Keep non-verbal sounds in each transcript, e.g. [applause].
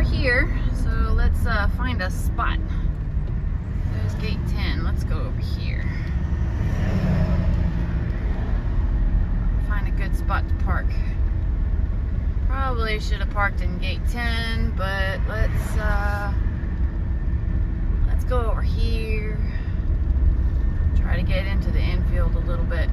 we're here, so let's uh, find a spot. There's gate 10. Let's go over here. Find a good spot to park. Probably should have parked in gate 10, but let's uh, let's go over here. Try to get into the infield a little bit.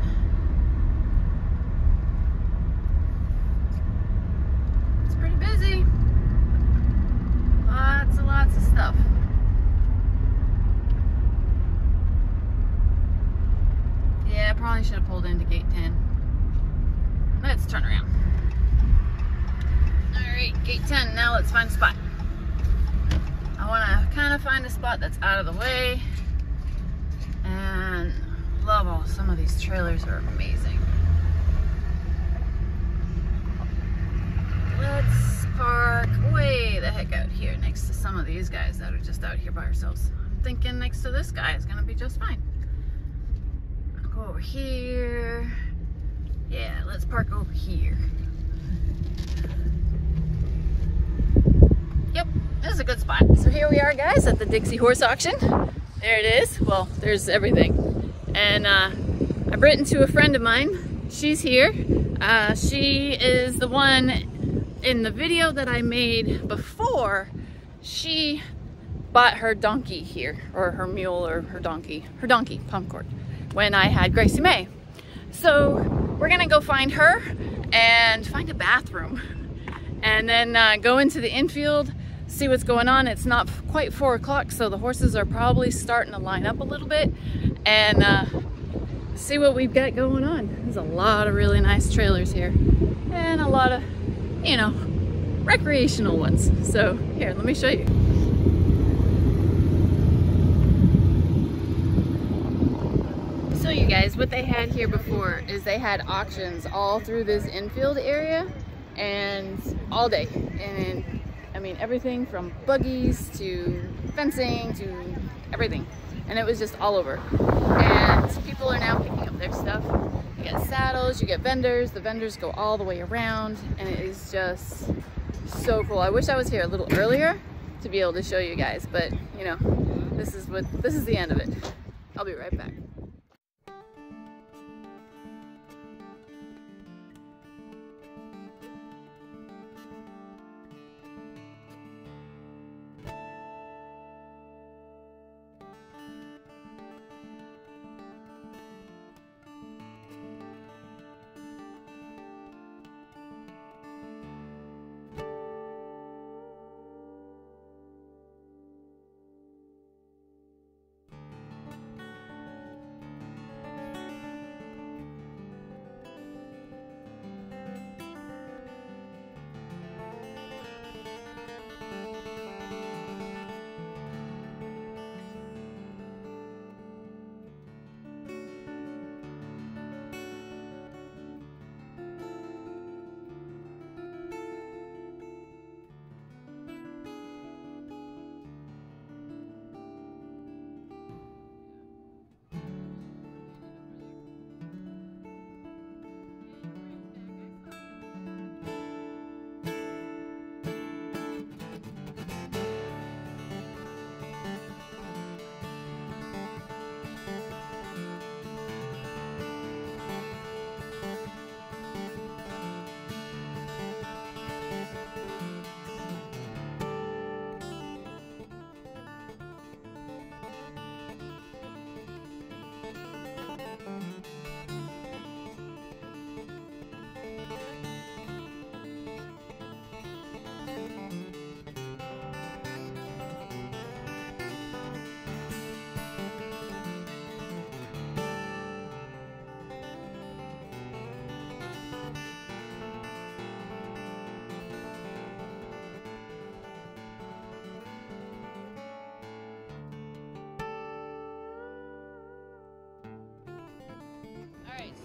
810, now let's find a spot. I wanna kinda find a spot that's out of the way. And Level. some of these trailers are amazing. Let's park way the heck out here next to some of these guys that are just out here by ourselves. I'm thinking next to this guy is gonna be just fine. I'll go over here. Yeah, let's park over here. Here we are guys at the Dixie Horse Auction. There it is. Well, there's everything. And uh, I've written to a friend of mine. She's here. Uh, she is the one in the video that I made before, she bought her donkey here, or her mule, or her donkey, her donkey, Pumpcourt, when I had Gracie May. So we're gonna go find her and find a bathroom and then uh, go into the infield, see what's going on. It's not quite four o'clock, so the horses are probably starting to line up a little bit and uh, see what we've got going on. There's a lot of really nice trailers here and a lot of you know, recreational ones. So here, let me show you. So you guys, what they had here before is they had auctions all through this infield area and all day. And I mean, everything from buggies to fencing to everything. And it was just all over. And people are now picking up their stuff you get saddles, you get vendors. The vendors go all the way around and it is just so cool. I wish I was here a little earlier to be able to show you guys, but you know, this is what this is the end of it. I'll be right back.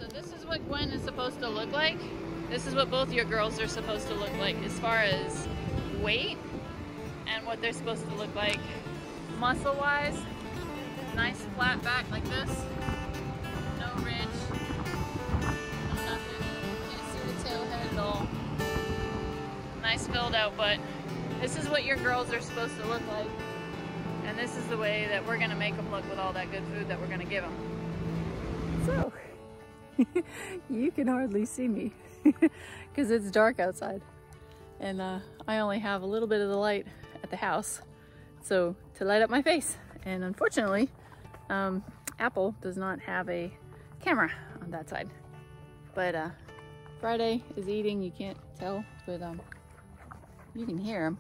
So this is what Gwen is supposed to look like. This is what both your girls are supposed to look like as far as weight and what they're supposed to look like muscle wise. Nice flat back like this. No ridge. No nothing. Can't see the tail head at all. Nice filled out butt. This is what your girls are supposed to look like. And this is the way that we're gonna make them look with all that good food that we're gonna give them. So, [laughs] you can hardly see me [laughs] because it's dark outside. And uh, I only have a little bit of the light at the house. So to light up my face. And unfortunately, um, Apple does not have a camera on that side. But uh, Friday is eating, you can't tell, but um, you can hear him.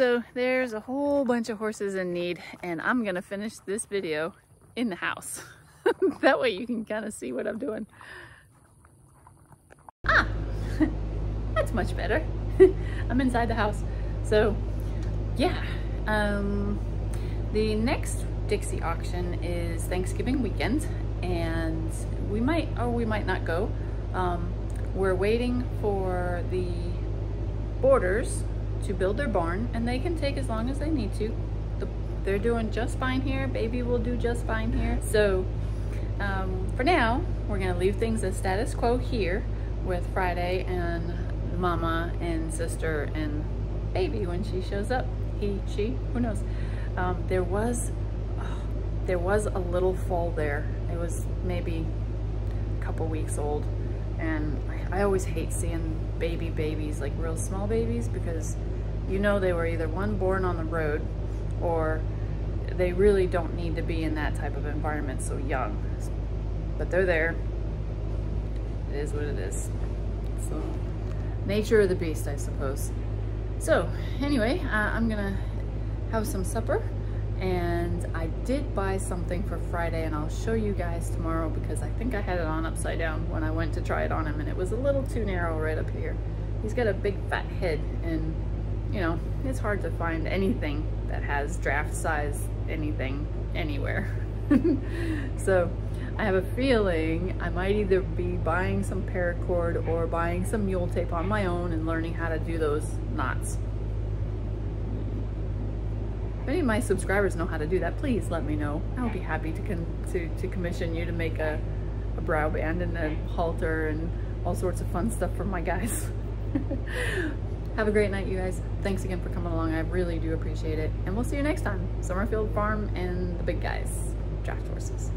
So there's a whole bunch of horses in need and I'm gonna finish this video in the house. [laughs] that way you can kind of see what I'm doing. Ah, [laughs] that's much better. [laughs] I'm inside the house. So yeah, um, the next Dixie auction is Thanksgiving weekend and we might or we might not go. Um, we're waiting for the boarders to build their barn and they can take as long as they need to. The, they're doing just fine here. Baby will do just fine here. So um, for now, we're gonna leave things as status quo here with Friday and mama and sister and baby when she shows up. He, she, who knows. Um, there was, there was a little foal there. It was maybe a couple weeks old and I always hate seeing baby babies, like real small babies, because you know they were either one born on the road or they really don't need to be in that type of environment so young. But they're there. It is what it is. So, nature of the beast, I suppose. So, anyway, uh, I'm gonna have some supper and I did buy something for Friday and I'll show you guys tomorrow because I think I had it on upside down when I went to try it on him and it was a little too narrow right up here. He's got a big fat head and you know, it's hard to find anything that has draft size anything anywhere. [laughs] so I have a feeling I might either be buying some paracord or buying some mule tape on my own and learning how to do those knots any of my subscribers know how to do that, please let me know. I'll be happy to, to, to commission you to make a, a brow band and a halter and all sorts of fun stuff for my guys. [laughs] Have a great night, you guys. Thanks again for coming along. I really do appreciate it. And we'll see you next time. Summerfield Farm and the big guys, draft horses.